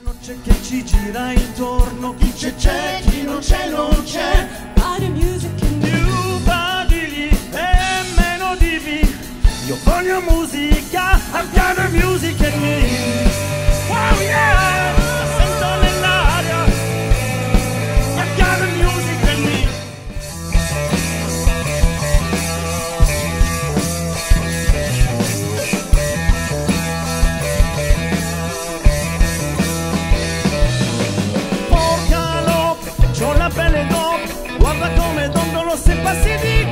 Non c'è chi ci gira intorno, chi c'è c'è, chi non c'è non c'è. pra se.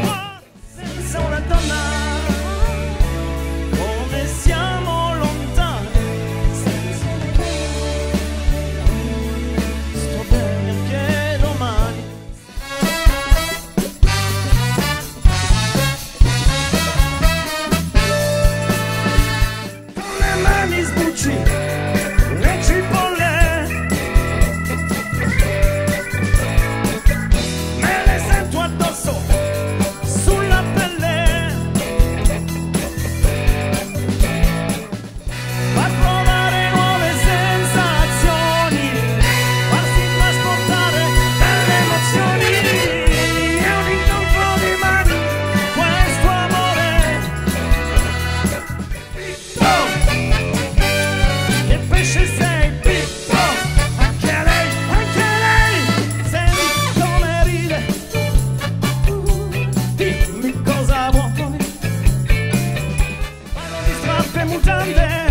escuchante.